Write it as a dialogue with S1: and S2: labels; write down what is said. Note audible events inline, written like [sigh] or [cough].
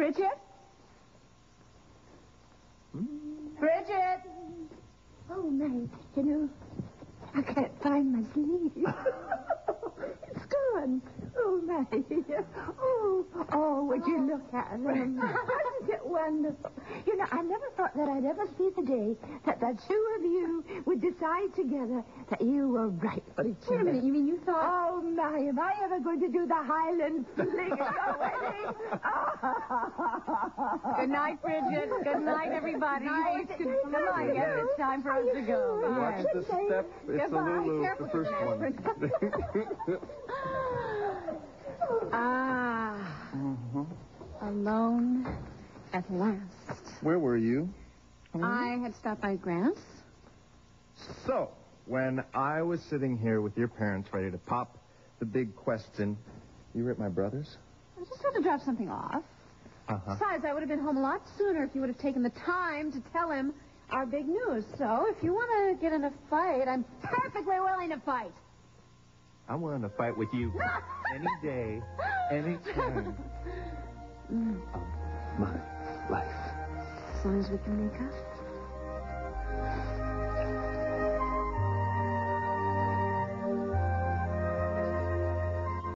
S1: Bridget? Bridget?
S2: Oh, my, you know, I can't find my sleeve. [laughs] it's gone. Oh, my. Oh, oh, would you look at them? Oh, [laughs] Isn't it wonderful? You know, I never thought that I'd ever see the day that the two of you would decide together that you were right for each other.
S1: Wait a minute, you mean you thought...
S2: Oh, my, am I ever going to do the Highland fling at the wedding?
S1: Good night, Bridget. Good night, everybody.
S2: Night.
S1: Good night. Yes, it's time for us to go.
S3: Watch the step. It's a
S1: Goodbye.
S3: Lulu,
S1: Careful,
S3: the first one. [laughs]
S1: Ah, alone at last.
S3: Where were you?
S1: I had stopped by Grant's.
S3: So, when I was sitting here with your parents ready to pop the big question, you were at my brother's?
S1: Had to drop something off.
S3: Uh-huh.
S1: Besides, I would have been home a lot sooner if you would have taken the time to tell him our big news. So, if you want to get in a fight, I'm perfectly willing to fight.
S3: I'm willing to fight with you [laughs] any day, any time of my life.
S1: As long as we can make up.